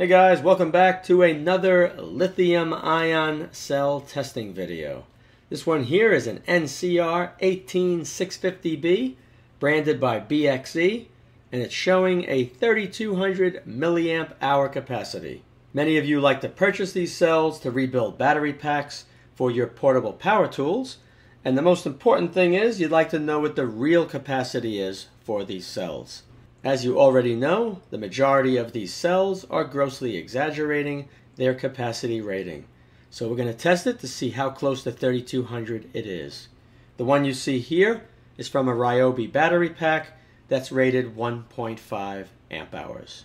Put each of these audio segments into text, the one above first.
Hey guys, welcome back to another lithium ion cell testing video. This one here is an NCR 18650B branded by BXE and it's showing a 3200 milliamp hour capacity. Many of you like to purchase these cells to rebuild battery packs for your portable power tools and the most important thing is you'd like to know what the real capacity is for these cells. As you already know, the majority of these cells are grossly exaggerating their capacity rating. So we're going to test it to see how close to 3200 it is. The one you see here is from a Ryobi battery pack that's rated 1.5 amp hours.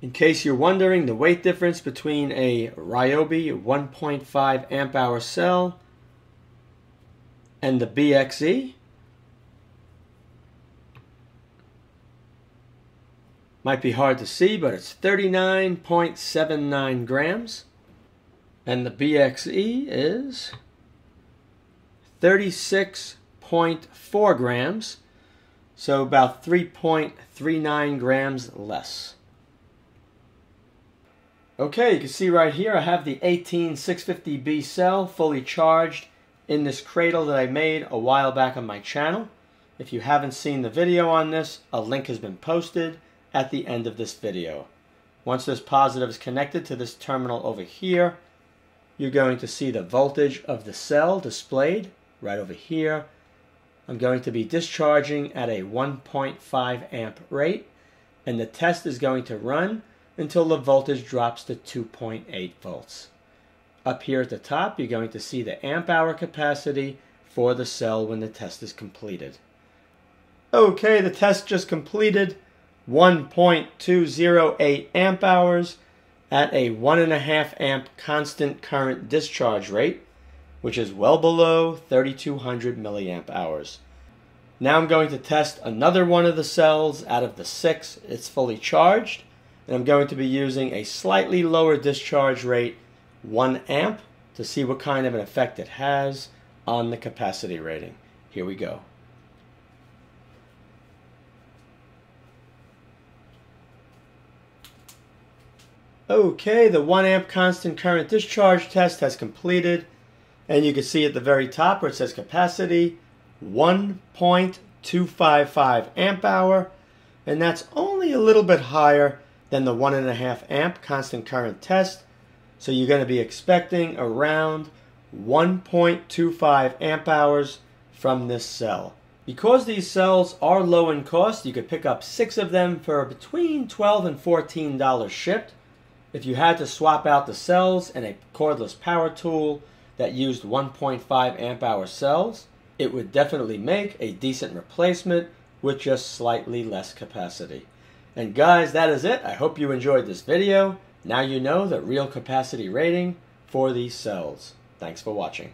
In case you're wondering the weight difference between a Ryobi 1.5 amp hour cell and the BXE, Might be hard to see, but it's 39.79 grams. And the BXE is 36.4 grams, so about 3.39 grams less. Okay, you can see right here I have the 18650B cell fully charged in this cradle that I made a while back on my channel. If you haven't seen the video on this, a link has been posted at the end of this video. Once this positive is connected to this terminal over here, you're going to see the voltage of the cell displayed right over here. I'm going to be discharging at a 1.5 amp rate, and the test is going to run until the voltage drops to 2.8 volts. Up here at the top, you're going to see the amp hour capacity for the cell when the test is completed. Okay, the test just completed. 1.208 amp hours at a 1.5 amp constant current discharge rate, which is well below 3200 milliamp hours. Now I'm going to test another one of the cells out of the six. It's fully charged, and I'm going to be using a slightly lower discharge rate, 1 amp, to see what kind of an effect it has on the capacity rating. Here we go. Okay, the 1 amp constant current discharge test has completed. And you can see at the very top where it says capacity, 1.255 amp hour. And that's only a little bit higher than the 1.5 amp constant current test. So you're going to be expecting around 1.25 amp hours from this cell. Because these cells are low in cost, you could pick up six of them for between 12 and $14 shipped. If you had to swap out the cells in a cordless power tool that used 1.5 amp hour cells, it would definitely make a decent replacement with just slightly less capacity. And guys, that is it. I hope you enjoyed this video. Now you know the real capacity rating for these cells. Thanks for watching.